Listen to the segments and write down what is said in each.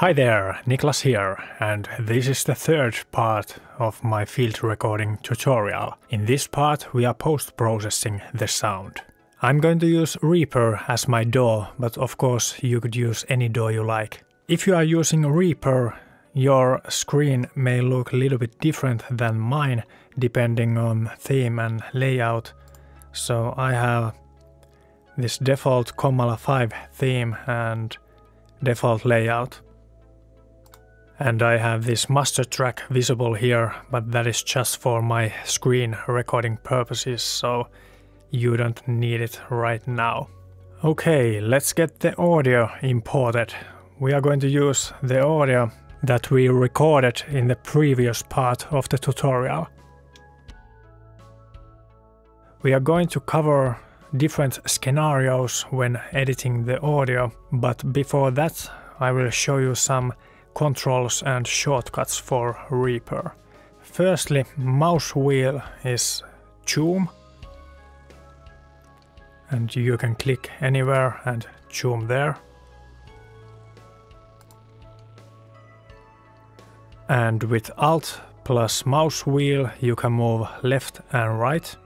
Hi there, Niklas here, and this is the third part of my field recording tutorial. In this part we are post-processing the sound. I'm going to use Reaper as my DAW, but of course you could use any DAW you like. If you are using Reaper, your screen may look a little bit different than mine depending on theme and layout. So I have this default Komala 5 theme and default layout. And I have this master track visible here, but that is just for my screen recording purposes, so you don't need it right now. Okay, let's get the audio imported. We are going to use the audio that we recorded in the previous part of the tutorial. We are going to cover different scenarios when editing the audio, but before that I will show you some controls and shortcuts for Reaper. Firstly, mouse wheel is zoom and you can click anywhere and zoom there. And with Alt plus mouse wheel you can move left and right.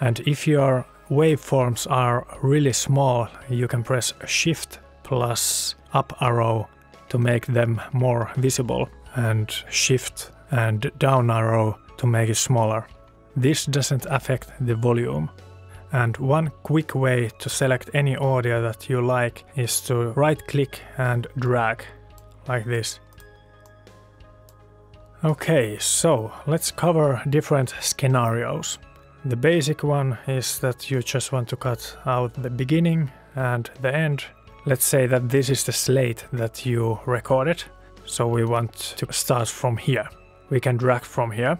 And if your waveforms are really small, you can press Shift plus up arrow to make them more visible and Shift and down arrow to make it smaller. This doesn't affect the volume. And one quick way to select any audio that you like is to right click and drag like this. Okay, so let's cover different scenarios. The basic one is that you just want to cut out the beginning and the end. Let's say that this is the slate that you recorded. So we want to start from here. We can drag from here,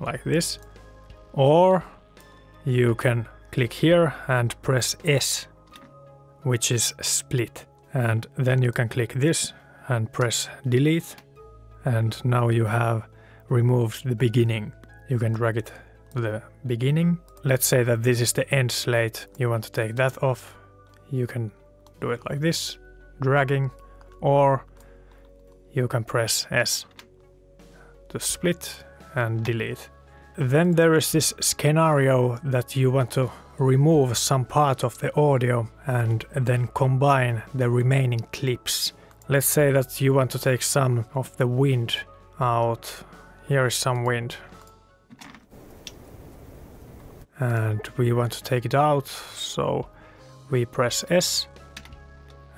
like this. Or you can click here and press S, which is split. And then you can click this and press delete. And now you have removed the beginning. You can drag it the beginning. Let's say that this is the end slate. You want to take that off. You can do it like this, dragging, or you can press S to split and delete. Then there is this scenario that you want to remove some part of the audio and then combine the remaining clips. Let's say that you want to take some of the wind out. Here is some wind and we want to take it out so we press S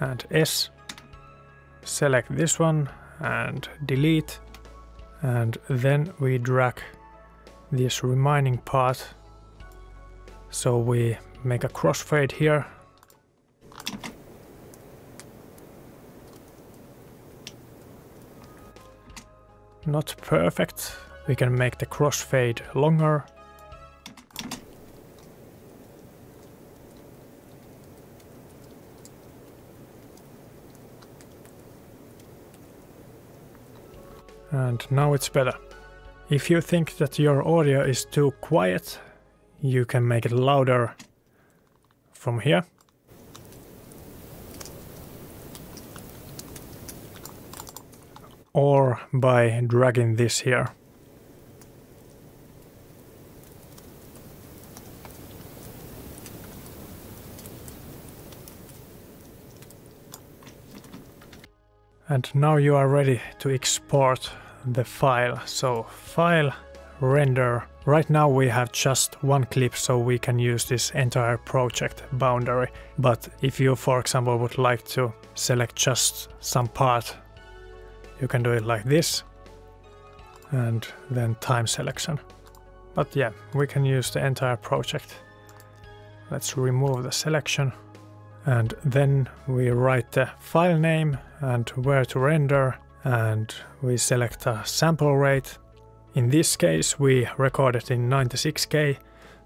and S select this one and delete and then we drag this remaining part. So we make a crossfade here. Not perfect. We can make the crossfade longer And now it's better. If you think that your audio is too quiet, you can make it louder from here. Or by dragging this here. And now you are ready to export the file. So file, render. Right now we have just one clip so we can use this entire project boundary. But if you for example would like to select just some part, you can do it like this and then time selection. But yeah, we can use the entire project. Let's remove the selection and then we write the file name and where to render and we select a sample rate. In this case we recorded in 96k,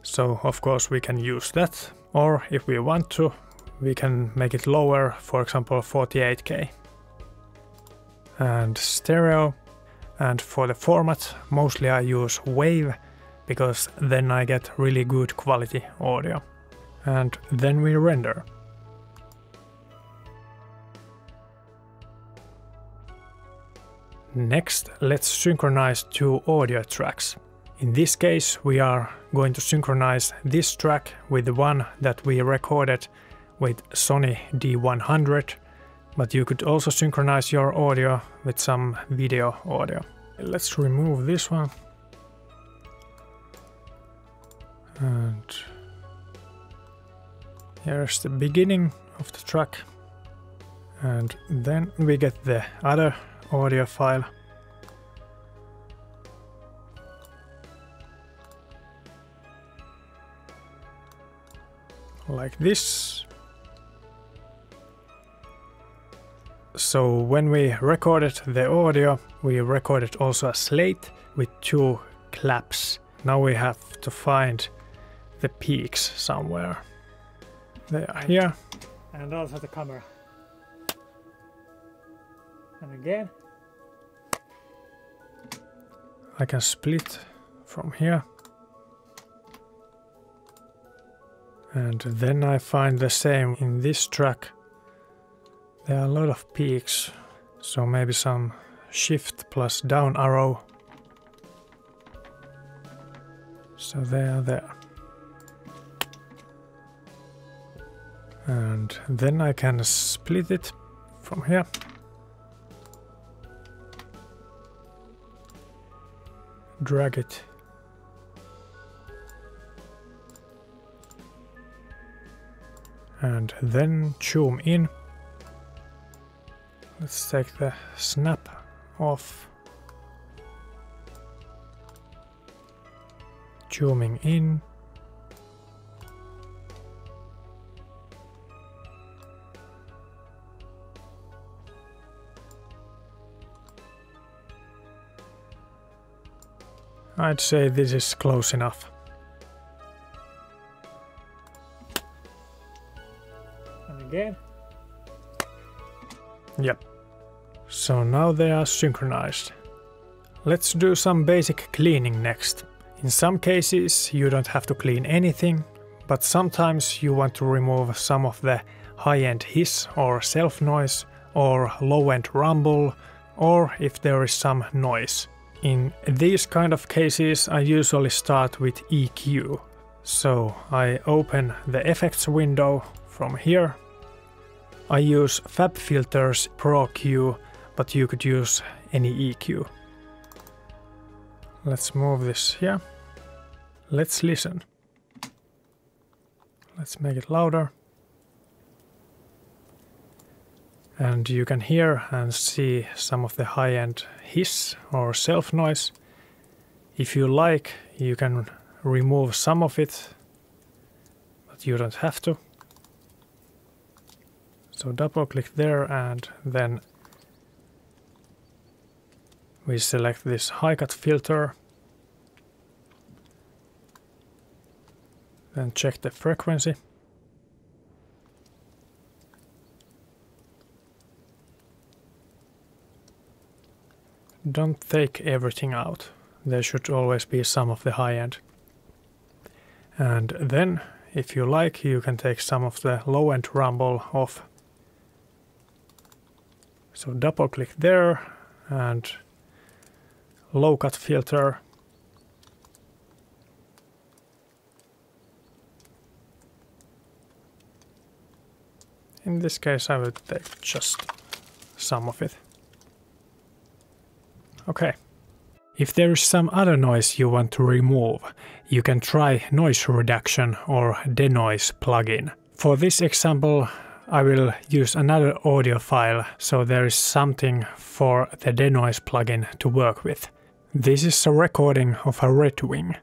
so of course we can use that. Or if we want to, we can make it lower, for example 48k. And stereo. And for the format, mostly I use WAV, because then I get really good quality audio. and then we render. Next, let's synchronize two audio tracks. In this case, we are going to synchronize this track with the one that we recorded with Sony D100, but you could also synchronize your audio with some video audio. Let's remove this one. And here's the beginning of the track. And then we get the other audio file. Like this. So when we recorded the audio, we recorded also a slate with two claps. Now we have to find the peaks somewhere. They are here. And also the camera. And again. I can split from here. And then I find the same in this track. There are a lot of peaks, so maybe some shift plus down arrow. So they are there. And then I can split it from here. Drag it. And then zoom in. Let's take the snap off. Zooming in I'd say this is close enough. And again. Yep. So now they are synchronized. Let's do some basic cleaning next. In some cases you don't have to clean anything, but sometimes you want to remove some of the high-end hiss or self noise or low-end rumble or if there is some noise. In these kind of cases I usually start with EQ. So I open the effects window from here. I use FabFilter's Pro Q, but you could use any EQ. Let's move this here. Let's listen. Let's make it louder. And you can hear and see some of the high-end hiss or self noise. If you like, you can remove some of it, but you don't have to. So double click there and then we select this high cut filter. Then check the frequency. Don't take everything out. There should always be some of the high end. And then, if you like, you can take some of the low end rumble off. So double click there and low cut filter. In this case I will take just some of it. Okay. If there is some other noise you want to remove, you can try noise reduction or denoise plugin. For this example, I will use another audio file so there is something for the denoise plugin to work with. This is a recording of a red wing.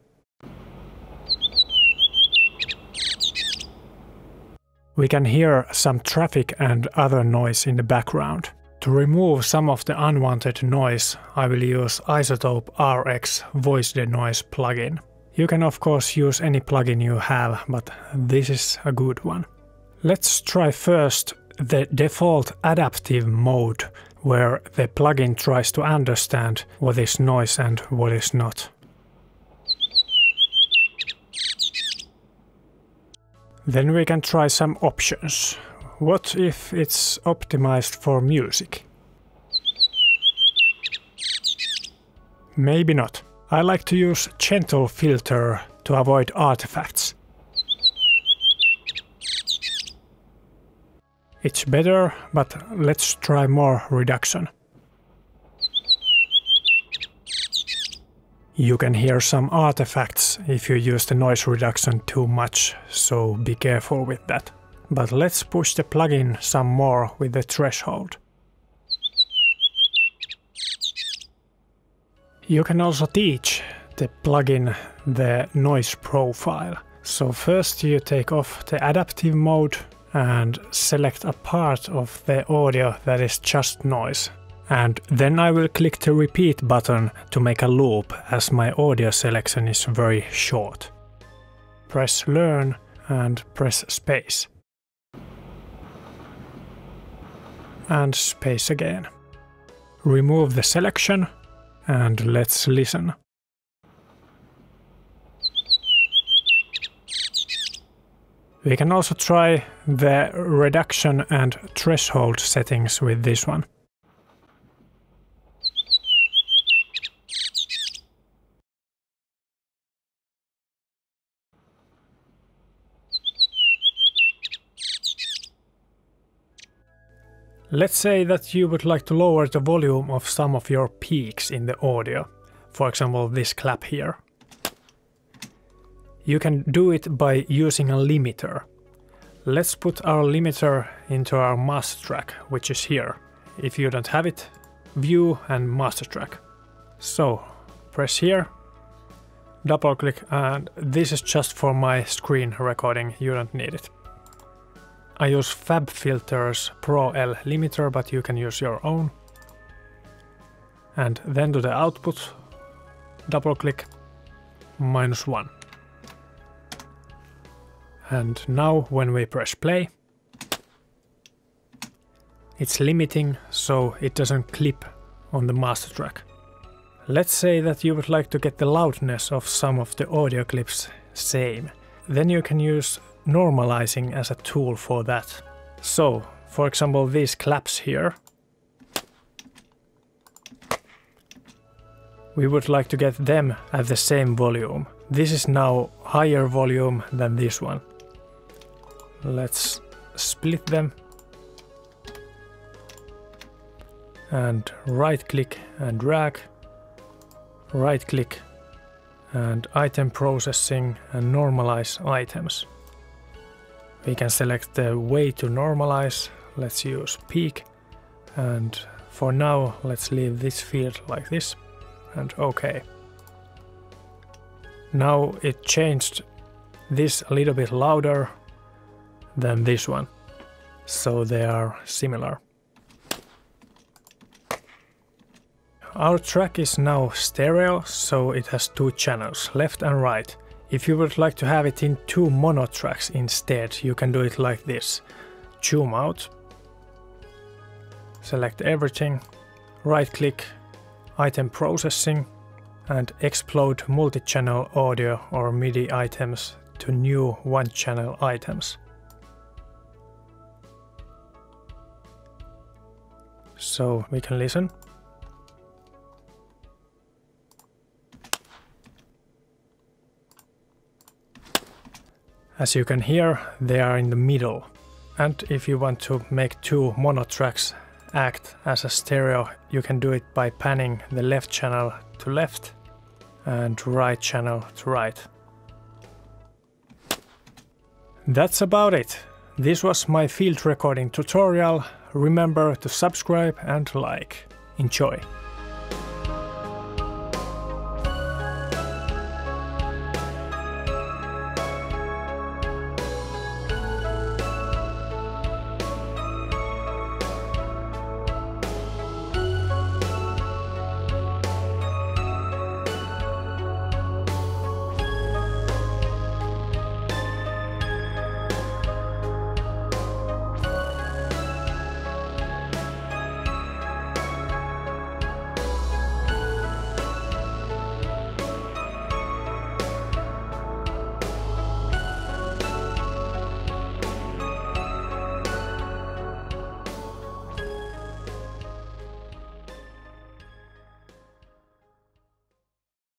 We can hear some traffic and other noise in the background. To remove some of the unwanted noise, I will use iZotope RX Voice Denoise plugin. You can of course use any plugin you have, but this is a good one. Let's try first the default adaptive mode, where the plugin tries to understand what is noise and what is not. Then we can try some options. What if it's optimized for music? Maybe not. I like to use gentle filter to avoid artifacts. It's better, but let's try more reduction. You can hear some artifacts if you use the noise reduction too much, so be careful with that. But let's push the plugin some more with the threshold. You can also teach the plugin the noise profile. So first you take off the adaptive mode and select a part of the audio that is just noise. And then I will click the repeat button to make a loop as my audio selection is very short. Press learn and press space. And space again. Remove the selection and let's listen. We can also try the reduction and threshold settings with this one. Let's say that you would like to lower the volume of some of your peaks in the audio. For example, this clap here. You can do it by using a limiter. Let's put our limiter into our master track, which is here. If you don't have it, view and master track. So, press here, double click and this is just for my screen recording, you don't need it. I use FabFilter's Pro L limiter, but you can use your own. And then to the output, double click, minus one. And now when we press play, it's limiting so it doesn't clip on the master track. Let's say that you would like to get the loudness of some of the audio clips same. Then you can use normalizing as a tool for that. So, for example, these claps here. We would like to get them at the same volume. This is now higher volume than this one. Let's split them. And right click and drag. Right click and item processing and normalize items. We can select the way to normalize. Let's use peak. And for now, let's leave this field like this and OK. Now it changed this a little bit louder than this one. So they are similar. Our track is now stereo, so it has two channels, left and right. If you would like to have it in two mono tracks instead, you can do it like this. Zoom out, select everything, right click, item processing, and explode multi-channel audio or MIDI items to new one-channel items. so we can listen. As you can hear, they are in the middle. And if you want to make two mono tracks act as a stereo, you can do it by panning the left channel to left and right channel to right. That's about it. This was my field recording tutorial Remember to subscribe and like. Enjoy!